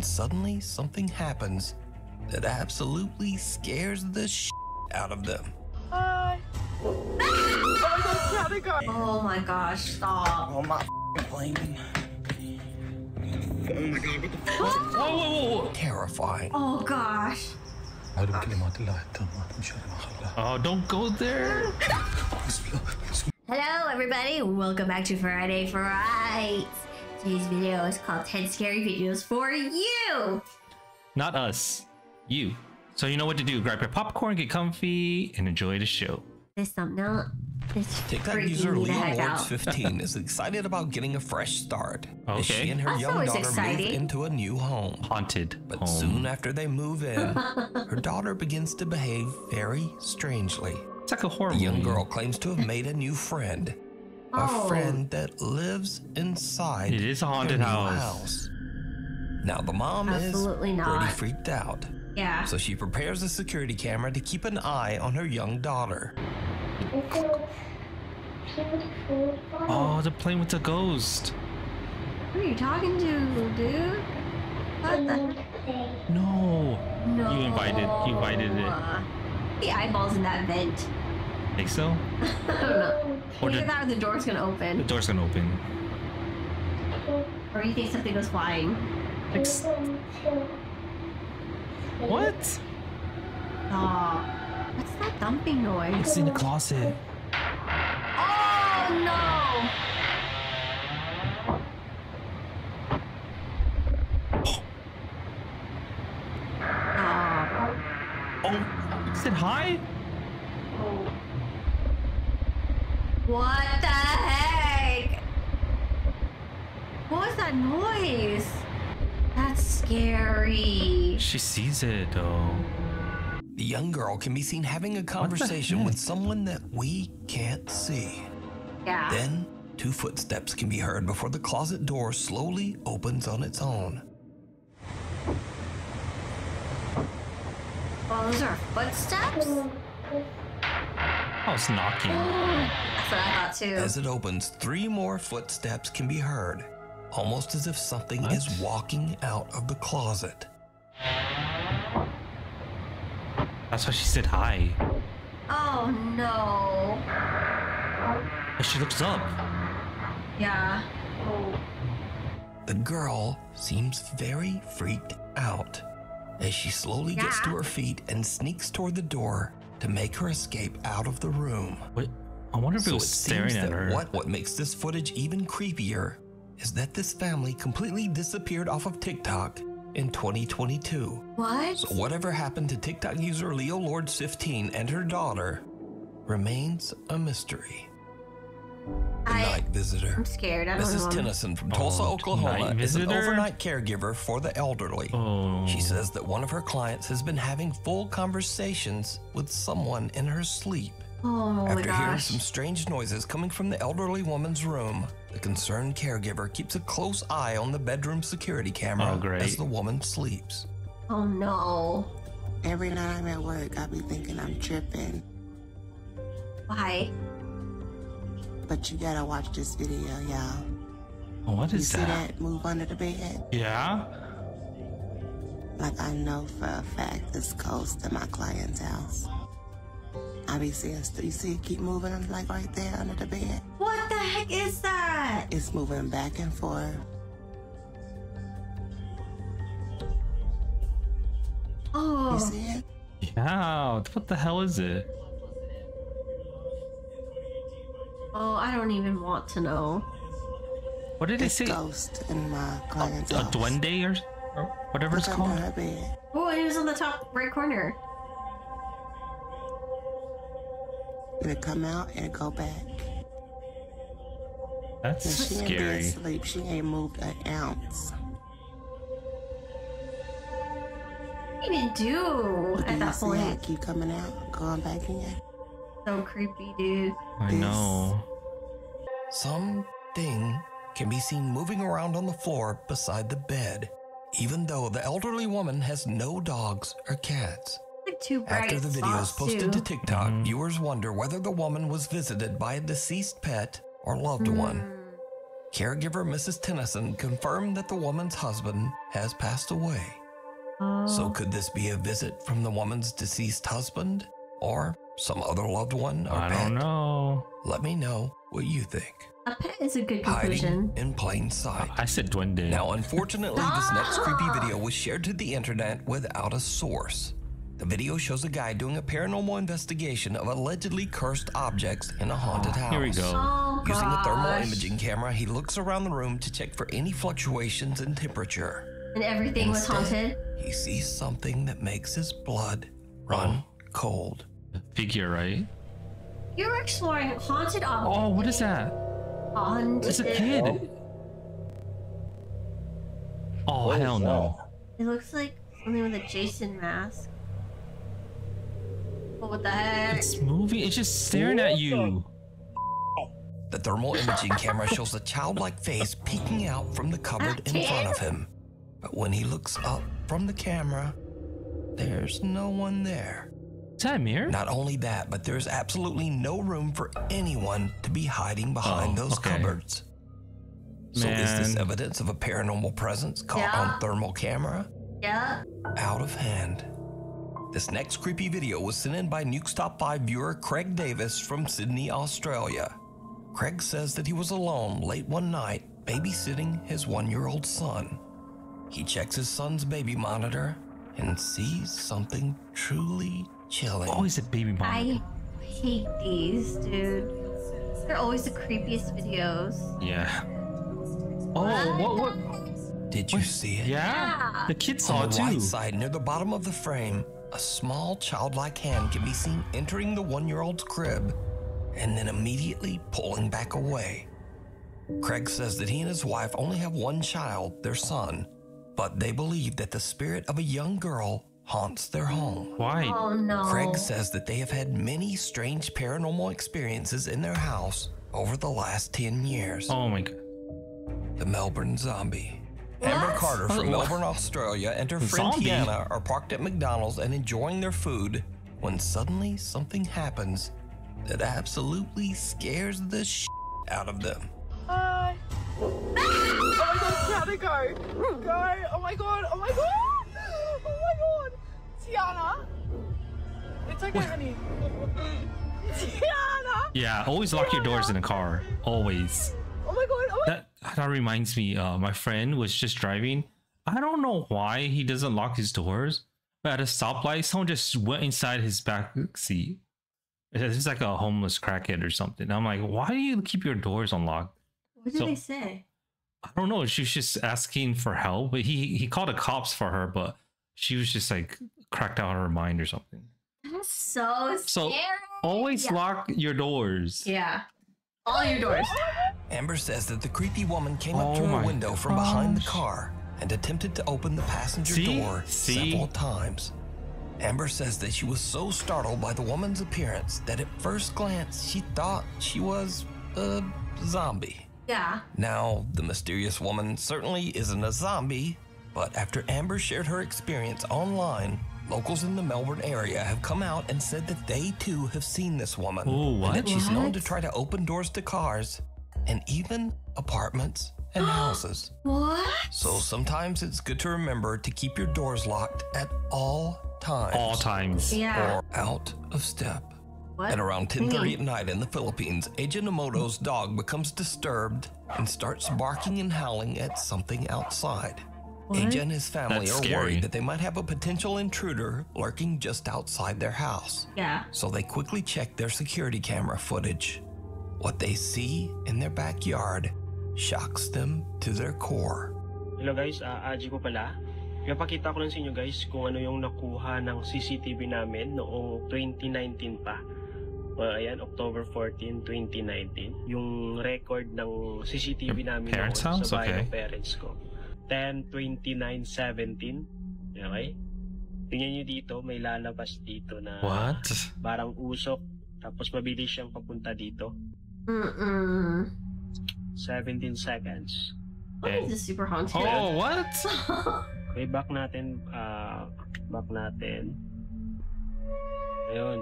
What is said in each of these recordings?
And suddenly, something happens that absolutely scares the shit out of them. Oh my gosh, stop. Oh my plane. Whoa, whoa, whoa, whoa. Terrifying. Oh gosh. أعوذ بكلمات الله التامة من شر ما خلق Oh, don't go there. بسم الله بسم Hello everybody, welcome back to Friday Frights. Today's video is called 10 Scary Videos for You. Not us. You. So you know what to do. Grab your popcorn, get comfy, and enjoy the show. This thumbnail is TikTok freaking user me the Leo heck Lords out. 15 is excited about getting a fresh start. As Okay. she and her That's young always daughter move into a new home. Haunted But home. soon after they move in, her daughter begins to behave very strangely. it's like a horror The young movie. girl claims to have made a new friend. A Oh. friend that lives inside It is a haunted new house. house. Now the mom Absolutely is not. pretty freaked out. Yeah. So she prepares a security camera to keep an eye on her young daughter. Oh, they're playing with the ghost. Who are you talking to, dude? What the? No. No. You invited. You invited it. The eyeballs in that vent. Think so? I don't know. Or Either did- that or the door's gonna open. The door's gonna open. Or you think something goes flying. Ex- what? Oh. What's that thumping noise? It's in the closet. Oh no! Oh. Oh, is it high? What the heck? What was that noise? That's scary. She sees it though. The young girl can be seen having a conversation with someone that we can't see. Yeah. Then, two footsteps can be heard before the closet door slowly opens on its own. Oh, those are footsteps? Oh, it's knocking. That's what I thought too. As it opens, three more footsteps can be heard, almost as if something is walking out of the closet. That's why she said hi. Oh no. But she looks up. Yeah. The girl seems very freaked out as she slowly gets to her feet and sneaks toward the door to make her escape out of the room. What? I wonder if it So was it staring seems at that her. what what makes this footage even creepier is that this family completely disappeared off of TikTok in 2022. What? So whatever happened to TikTok user Leo Lord 15 and her daughter remains a mystery. The I- night visitor. I'm scared. I don't Mrs. know. Tennyson from Tulsa, Oh, Oklahoma, is an overnight caregiver for the elderly. Oh. She says that one of her clients has been having full conversations with someone in her sleep. Oh my After hearing some strange noises coming from the elderly woman's room, the concerned caregiver keeps a close eye on the bedroom security camera Oh, great. as the woman sleeps. Oh no. Every night I'm at work, I be thinking I'm tripping. Why? But you gotta watch this video, y'all. Oh, what You see that? that move under the bed? Yeah. Like I know for a fact it's close to my client's house. I be seeing, st- you see it keep moving, like right there under the bed? What the heck is that? It's moving back and forth. Oh. You see it? Yeah. What the hell is it? Oh, I don't even want to know. What did they It's say? ghost in my client's A house. duende or, or whatever it's Look under called? Oh, it was on the top right corner. It'll come out and go back. That's And she in bed scary. sleep. She ain't moved an ounce. What do you even do Do at that see how point? keep coming out, going back in? So creepy, dude. I know. Something can be seen moving around on the floor beside the bed, even though the elderly woman has no dogs or cats. Like After the video is spots, posted to too. TikTok, Mhm. viewers wonder whether the woman was visited by a deceased pet or loved one. caregiver Mrs. Tennyson confirmed that the woman's husband has passed away. So, could this be a visit from the woman's deceased husband or some other loved one or I pet? don't know. Let me know what you think. A pet is a good conclusion. Hiding in plain sight. I said duende. Now, unfortunately, this next creepy video was shared to the internet without a source. The video shows a guy doing a paranormal investigation of allegedly cursed objects in a haunted house. Here we go. Oh, Using a thermal imaging camera, he looks around the room to check for any fluctuations in temperature. And everything was haunted. He sees something that makes his blood run oh. cold. Figure, right? You're exploring haunted objects. Oh, what is that? Haunted. It's a kid. Oh, hell no. It looks like something with a Jason mask. Oh, what the heck? It's moving. It's just staring at you. The thermal imaging camera shows a childlike face peeking out from the cupboard in front of him. But when he looks up from the camera, there's no one there. Is that a mirror? Not only that, but there's absolutely no room for anyone to be hiding behind Oh, those okay. cupboards. So is this Man. evidence of a paranormal presence caught Yeah. on thermal camera? Yeah. Out of hand. This next creepy video was sent in by Nuke's Top 5 viewer Craig Davis from Sydney, Australia. Craig says that he was alone late one night babysitting his one year old son. He checks his son's baby monitor and sees something truly chilling. He's a baby mom. I hate these, dude. They're always the creepiest videos. Yeah. Oh, what? What? Did you see it? Yeah. Yeah. The kid saw too. On it the too. right side, near the bottom of the frame, a small childlike hand can be seen entering the one year old's crib and then immediately pulling back away. Craig says that he and his wife only have one child, their son, but they believe that the spirit of a young girl haunts their home. Why? Oh no. Craig says that they have had many strange paranormal experiences in their house over the last 10 years. Oh my god. The Melbourne Zombie. Amber Carter from Oh, Melbourne, Australia, and her friend Zombie? Tiana are parked at McDonald's and enjoying their food when suddenly something happens that absolutely scares the shit out of them. Hi. oh my god, Tiana, go. Go. Oh my god. Oh my god. My god. Tiana. It's okay, honey. Tiana. Yeah, always lock your doors in a car. Always. Oh my god. Oh my That that reminds me. Uh, my friend was just driving. I don't know why he doesn't lock his doors. But at a stoplight, someone just went inside his back seat. It's like a homeless crackhead or something. I'm like, why do you keep your doors unlocked? What did So- they say? I don't know. She was just asking for help, but he he called the cops for her, but she was just like cracked out of her mind or something. That's so So scary. always Yeah. lock your doors. Yeah. All your doors. Amber says that the creepy woman came up to Oh her my window from behind the gosh. car and attempted to open the passenger See? door See? several times. Amber says that she was so startled by the woman's appearance that at first glance she thought she was a zombie. Yeah. Now, the mysterious woman certainly isn't a zombie, but after Amber shared her experience online, locals in the Melbourne area have come out and said that they too have seen this woman. Ooh, And what? that she's known to try to open doors to cars and even apartments and houses. What? So sometimes it's good to remember to keep your doors locked at all times. All times. Yeah. Or out of step. What? At around 10:30 mean? at night in the Philippines, Agent Emoto's dog becomes disturbed and starts barking and howling at something outside. What? Agent and his family That's are scary. worried that they might have a potential intruder lurking just outside their house. Yeah. So they quickly check their security camera footage. What they see in their backyard shocks them to their core. Hello guys, uh, Aji po pala. Pinapakita ko lang sa inyo guys kung ano yung nakuha ng CCTV namin noong 2019 pa. Uh, ayan, October 14, 2019. Yung record ng CCTV namin parents' noon house? sa bahay Okay. ng parents ko. 10, 29, 17. Okay? Tingnan nyo dito, may lalabas dito na What? parang usok. Tapos mabilis siyang papunta dito. Mm-mm. 17 seconds. What is this super haunted? Oh, what? Okay, back natin, ah, back natin. Ayun.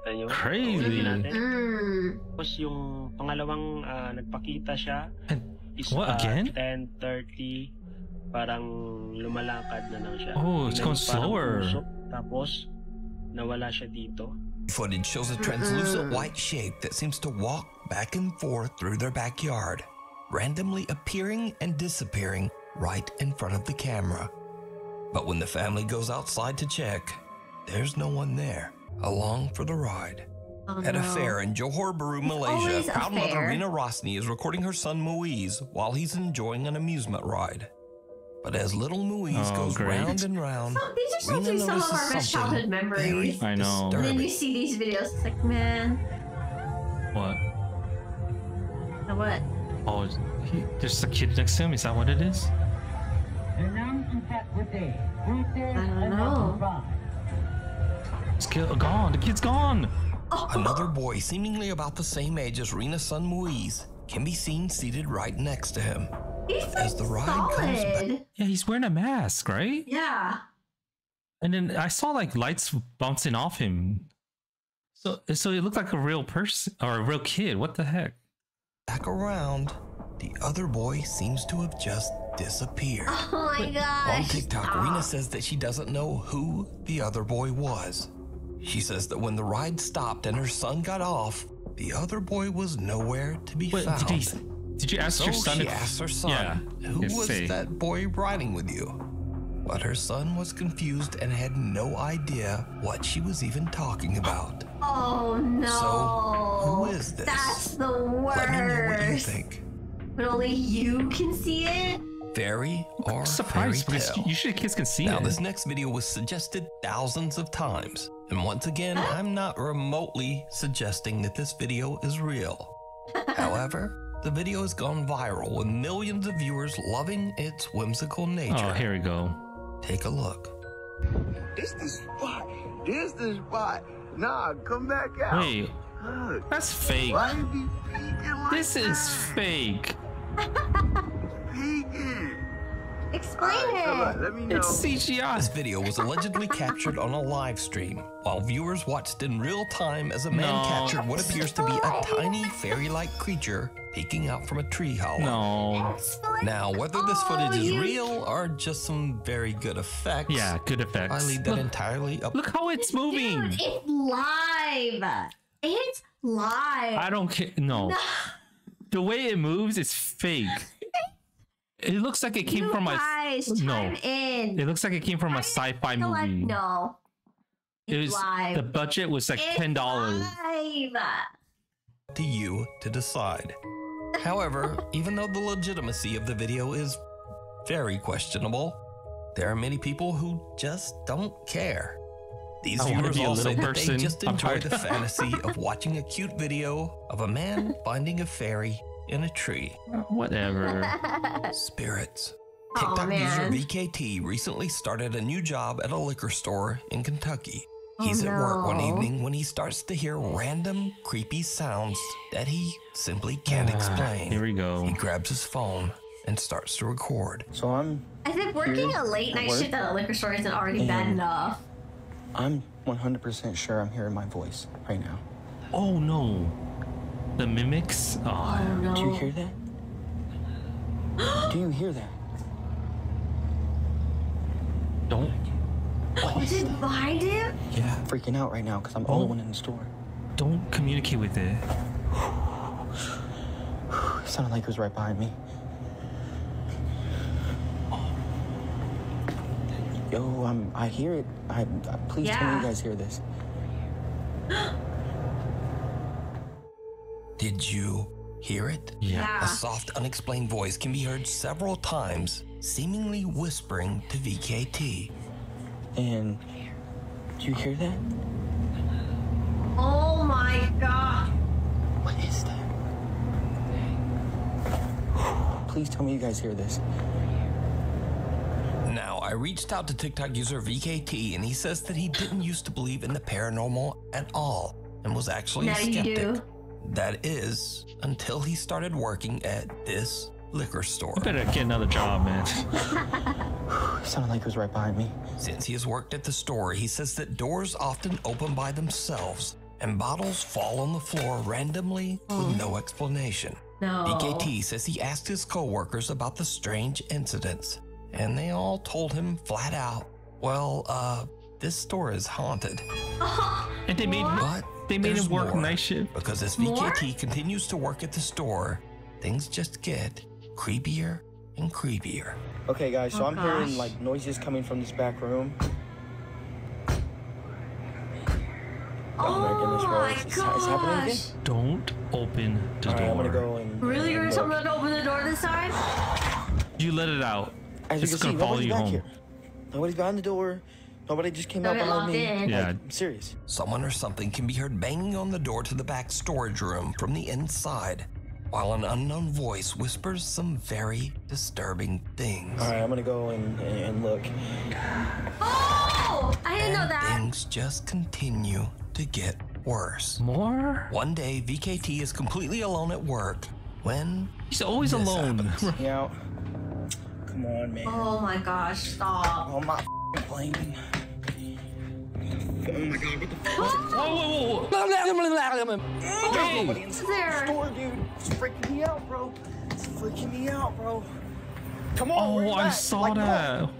Kita nyo? Crazy. Natin. mm. Tapos yung pangalawang ah, nagpakita siya, is What, uh, again? 10.30, parang lumalakad na lang siya. Oh, it's Tingnan going slower. umusok, tapos, nawala siya dito. Footage shows a translucent white shape that seems to walk back and forth through their backyard, randomly appearing and disappearing right in front of the camera. But when the family goes outside to check, there's no one there, along for the ride. Oh, At a fair in Johor Bahru, Malaysia, proud mother fair. Rina Rosny is recording her son Muiz while he's enjoying an amusement ride. But as little Muiz Oh, goes great. round and round, So these are some, Rina some of notices our best childhood memories. very I know. And then you see these videos, it's like, man, What? what? Oh, he, there's a kid next to him. Is that what it is? I don't know. It's kid gone. The kid's gone. Another boy, seemingly about the same age as Rena's son Muiz, can be seen seated right next to him. He's As the ride comes back- Yeah, he's wearing a mask, right? Yeah. And then I saw like lights bouncing off him. So, so it looked like a real person or a real kid. What the heck? Back around, the other boy seems to have just disappeared. Oh my On gosh. TikTok, Rena ah. says that she doesn't know who the other boy was. She says that when the ride stopped and her son got off, the other boy was nowhere to be Wait, found. did, he, did you ask so your son? she if- asked her son, Yeah, who was say. that boy riding with you? But her son was confused and had no idea what she was even talking about. Oh no. So, who is this? That's the worst. Let me know what you think. But only you can see it? Fairy or Surprised fairy because tale? usually kids can see Now, it. this next video was suggested thousands of times. And once again, I'm not remotely suggesting that this video is real. However, the video has gone viral with millions of viewers loving its whimsical oh, nature. Oh, here we go. Take a look. This the spot. This the spot. Nah, come back out. Wait, Look, that's fake. why you be peeking like This is that? fake. Peeking. Explain Alright, so look, it. let me know. It's This video was allegedly captured on a live stream, while viewers watched in real time as a man No. captured what appears to be a tiny fairy-like creature peeking out from a tree hollow. No. Explain. Now, whether this footage is real or just some very good effects, Yeah, good effects. I effects. leave that Look, entirely up. look how it's moving. Dude, it's live. It's live. I don't care. No. The way it moves is fake. It looks like it came you from a. guys, no. in. It looks like it came from a sci-fi You know movie. No. It was live. the budget was like It's ten dollars. to you to decide. However, even though the legitimacy of the video is very questionable, there are many people who just don't care. These I viewers be a all say little that they just enjoy the fantasy of watching a cute video of a man finding a fairy in a tree. Whatever. Spirits. Aw, TikTok user. VKT recently started a new job at a liquor store in Kentucky. Oh, He's at work one evening when he starts to hear random, creepy sounds that he simply can't explain. Ah, Here we go. He grabs his phone and starts to record. So I'm I think working a late night shift at a liquor store isn't already bad enough. I'm 100% sure I'm hearing my voice right now. Oh no. The mimics. Oh, Oh no. Do you hear that? Do you hear that? don't. Oh. Was it behind him? Yeah. I'm freaking out right now because I'm the Oh. only one in the store. Don't communicate with it. It sounded like it was right behind me. Oh. Yo, I'm. I hear it. I. I please tell me you guys hear this. Did you hear it? Yeah. A soft, unexplained voice can be heard several times, seemingly whispering to VKT. And do you hear that? Oh my god. What is that? Please tell me you guys hear this. Now, I reached out to TikTok user VKT, and he says that he didn't used to believe in the paranormal at all and was actually Now a you skeptic. do. That is, until he started working at this liquor store. You better get another job, man. It sounded like it was right behind me. Since he has worked at the store, he says that doors often open by themselves and bottles fall on the floor randomly with no explanation. No. VKT says he asked his coworkers about the strange incidents, and they all told him flat out, well, uh, this store is haunted. And they made But they made there's him work more, night shift. Because as VKT continues to work at the store, things just get creepier and creepier. Okay, guys, so Oh, I'm hearing like noises coming from this back room. Oh, oh my goodness, bro. my It's, it's, it's happening again? gosh. Don't open the Alright, door. I'm gonna go and. Really? You're gonna look. someone open the door this time? You let it out. As you it's can gonna follow you home. here. Nobody's behind the door. Nobody just came Don't out get behind me. in. Yeah. Like, I'm serious. Someone or something can be heard banging on the door to the back storage room from the inside, while an unknown voice whispers some very disturbing things. All right, I'm gonna go and, and, and look. Oh! I didn't know that. things just continue to get worse. More? One day, VKT is completely alone at work when He's always This alone. happens. Me out. Come on, man. Oh my gosh, stop. Oh my f***ing plane. Oh my god, what the fuck? Whoa, whoa, whoa. There's oh, nobody in the there? store, dude. It's freaking me out, bro. It's freaking me out, bro. Come on, where Oh, you I at? saw Like, come on. that.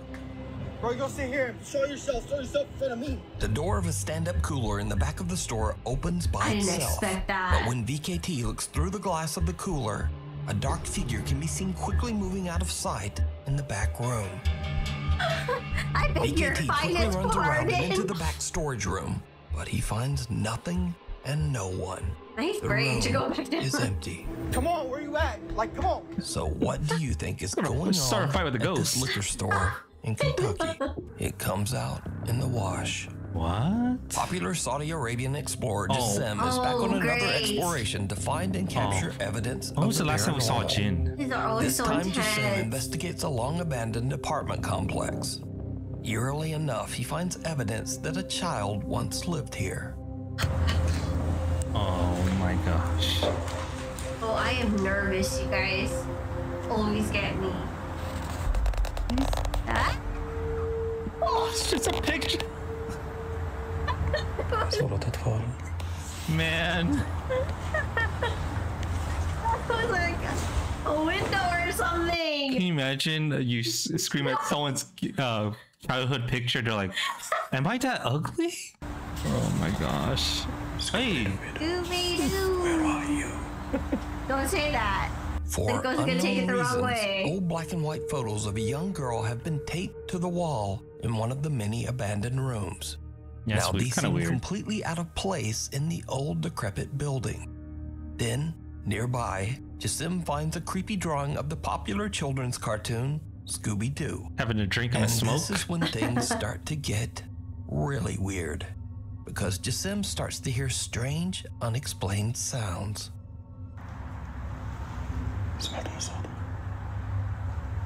Bro, you go sit here and show yourself. Show yourself in front of me. the door of a stand-up cooler in the back of the store opens by I didn't itself. expect that. But when VKT looks through the glass of the cooler, a dark figure can be seen quickly moving out of sight in the back room. I bet your quickly finest runs around and into the back storage room, but he finds nothing and no one. Nice The brain to room go back to. is empty. Come on, where you at? Like, come on. So what do you think is gonna going start a on fight with the at this ghost. liquor store in Kentucky? It comes out in the wash. What? Popular Saudi Arabian explorer Oh. Jassim is back Oh, on another great. exploration to find and oh. capture evidence When was of the last time we saw paranormal. Jin? These are always This so time, Jassim investigates a long abandoned apartment complex. Eerily enough, he finds evidence that a child once lived here. Oh my gosh. Oh, I am nervous, you guys. Always get me. Who's that? Oh, it's just a picture. Solo dead falling. Man. was like a window or something. Can you imagine you scream at someone's uh, childhood picture? They're like, "Am I that ugly?" Oh my gosh. Hey. Gooby doo. Where are you? Don't say that. For unknown reasons, old black and white photos of a young girl have been taped to the wall in one of the many abandoned rooms. Now these seem weird. completely out of place in the old decrepit building. Then, nearby, Jasim finds a creepy drawing of the popular children's cartoon Scooby Doo. Having a drink and, and a smoke. This is when things start to get really weird because Jasim starts to hear strange, unexplained sounds.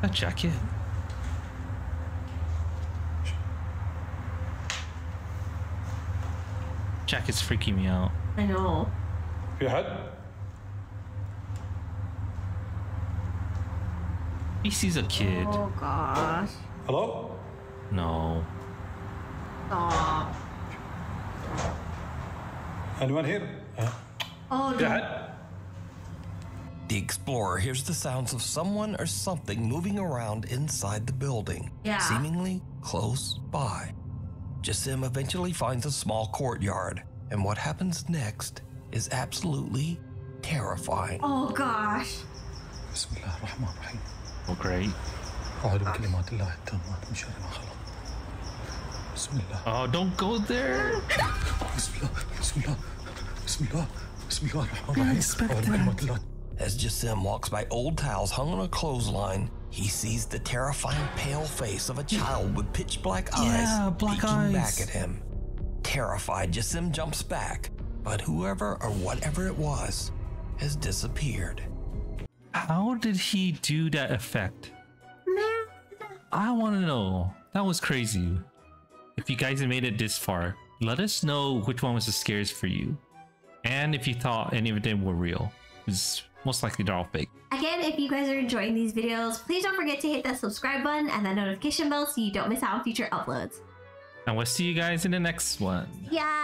A jacket. Jack is freaking me out. I know. You head? He sees a kid. Oh gosh. Hello? No. Stop. Anyone here? Huh? Oh no. Yeah. The explorer hears the sounds of someone or something moving around inside the building, yeah. seemingly close by. Jassim eventually finds a small courtyard, and what happens next is absolutely terrifying. Oh gosh. بسم الله الرحمن الرحيم Oh, great. أعوذ بكلمات الله التامات من شر ما خلق بسم الله Oh, don't go there. بسم الله بسم الله بسم الله بسم الله الرحمن الرحيم أعوذ بكلمات الله As Jassim walks by old towels hung on a clothesline, he sees the terrifying pale face of a child with pitch black eyes Yeah, black peeking eyes. back at him. Terrified, Jassim jumps back, but whoever or whatever it was has disappeared. How did he do that effect? I want to know. That was crazy. If you guys have made it this far, let us know which one was the scariest for you. And if you thought any of them were real. Most likely they're all fake. Again, if you guys are enjoying these videos, please don't forget to hit that subscribe button and that notification bell so you don't miss out on future uploads. And we'll see you guys in the next one. Yeah.